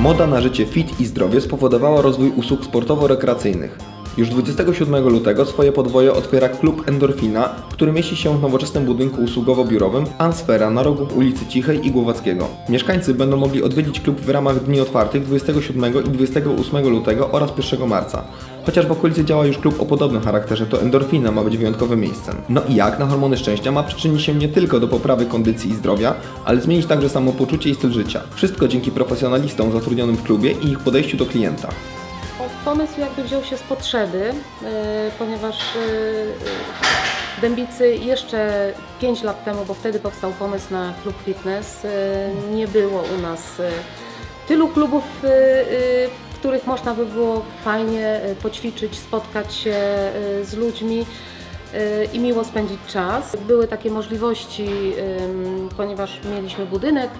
Moda na życie fit i zdrowie spowodowała rozwój usług sportowo-rekreacyjnych. Już 27 lutego swoje podwoje otwiera klub Endorfina, który mieści się w nowoczesnym budynku usługowo-biurowym Ansfera na rogu ulicy Cichej i Głowackiego. Mieszkańcy będą mogli odwiedzić klub w ramach Dni Otwartych 27 i 28 lutego oraz 1 marca. Chociaż w okolicy działa już klub o podobnym charakterze, to Endorfina ma być wyjątkowym miejscem. No i jak na hormony szczęścia ma przyczynić się nie tylko do poprawy kondycji i zdrowia, ale zmienić także samopoczucie i styl życia. Wszystko dzięki profesjonalistom zatrudnionym w klubie i ich podejściu do klienta. Pomysł jakby wziął się z potrzeby, yy, ponieważ yy, Dębicy jeszcze 5 lat temu, bo wtedy powstał pomysł na klub fitness, nie było u nas tylu klubów, w których można by było fajnie poćwiczyć, spotkać się z ludźmi i miło spędzić czas. Były takie możliwości, ponieważ mieliśmy budynek,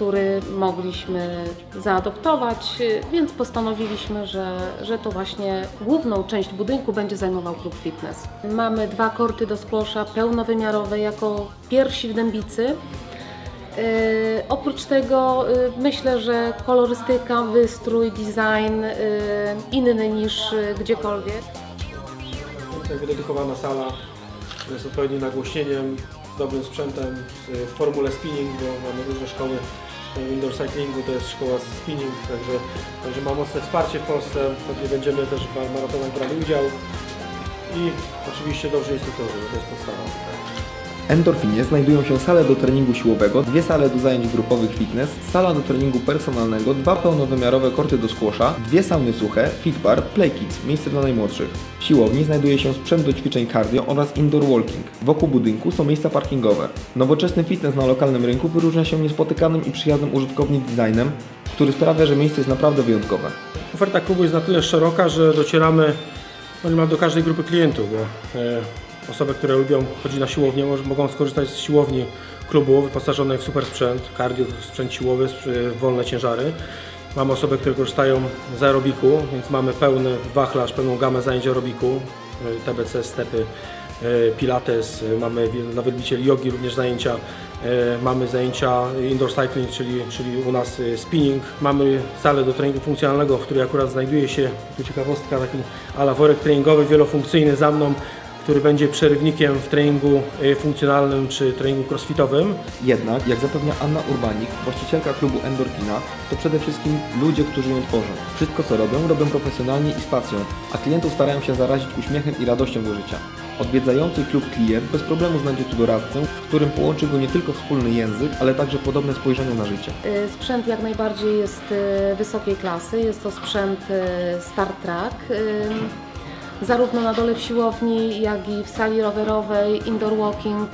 który mogliśmy zaadoptować, więc postanowiliśmy, że, że to właśnie główną część budynku będzie zajmował klub fitness. Mamy dwa korty do squasha pełnowymiarowe jako pierwsi w Dębicy. Yy, oprócz tego yy, myślę, że kolorystyka, wystrój, design yy, inny niż gdziekolwiek. jakby dedykowana sala z odpowiednim nagłośnieniem, z dobrym sprzętem, w formule spinning, bo mamy różne szkoły e, indoor cyclingu, to jest szkoła z spinning, także, także ma mocne wsparcie w Polsce, pewnie będziemy też w maratonach brali udział i oczywiście dobrzy instruktorzy, to jest podstawa. Endorfinie znajdują się sale do treningu siłowego, dwie sale do zajęć grupowych fitness, sala do treningu personalnego, dwa pełnowymiarowe korty do squasha, dwie sauny suche, fitbar, playkids, miejsce dla najmłodszych. W siłowni znajduje się sprzęt do ćwiczeń cardio oraz indoor walking. Wokół budynku są miejsca parkingowe. Nowoczesny fitness na lokalnym rynku wyróżnia się niespotykanym i przyjaznym użytkownik designem, który sprawia, że miejsce jest naprawdę wyjątkowe. Oferta klubu jest na tyle szeroka, że docieramy niemal do każdej grupy klientów, bo e, osoby, które lubią chodzić na siłownię, mogą skorzystać z siłowni klubu wyposażonej w super sprzęt, cardio, sprzęt siłowy, sprzy- wolne ciężary. Mamy osoby, które korzystają z aerobiku, więc mamy pełny wachlarz, pełną gamę zajęć aerobiku, e, TBC, stepy, e, pilates, e, mamy dla wielbicieli jogi również zajęcia, e, mamy zajęcia indoor cycling, czyli, czyli u nas e, spinning, mamy salę do treningu funkcjonalnego, w której akurat znajduje się, tu ciekawostka, taki ala worek treningowy wielofunkcyjny za mną, który będzie przerywnikiem w treningu e, funkcjonalnym czy treningu crossfitowym. Jednak, jak zapewnia Anna Urbanik, właścicielka klubu Endorfina, to przede wszystkim ludzie, którzy ją tworzą. Wszystko co robią, robią profesjonalnie i z pasją, a klientów starają się zarazić uśmiechem i radością do życia. Odwiedzający klub klient bez problemu znajdzie tu doradcę, w którym połączy go nie tylko wspólny język, ale także podobne spojrzenie na życie. Y, Sprzęt jak najbardziej jest y, wysokiej klasy. Jest to sprzęt y, Star Trek. Y, Zarówno na dole w siłowni, jak i w sali rowerowej, indoor walking.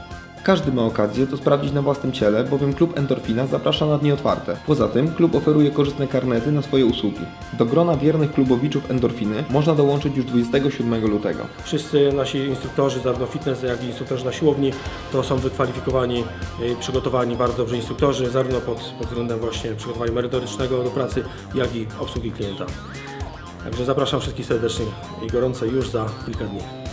Każdy ma okazję to sprawdzić na własnym ciele, bowiem klub Endorfina zaprasza na dni otwarte. Poza tym klub oferuje korzystne karnety na swoje usługi. Do grona wiernych klubowiczów Endorfiny można dołączyć już 27 lutego. Wszyscy nasi instruktorzy, zarówno fitness, jak i instruktorzy na siłowni, to są wykwalifikowani i przygotowani bardzo dobrze instruktorzy, zarówno pod, pod względem właśnie przygotowania merytorycznego do pracy, jak i obsługi klienta. Także zapraszam wszystkich serdecznie i gorąco już za kilka dni.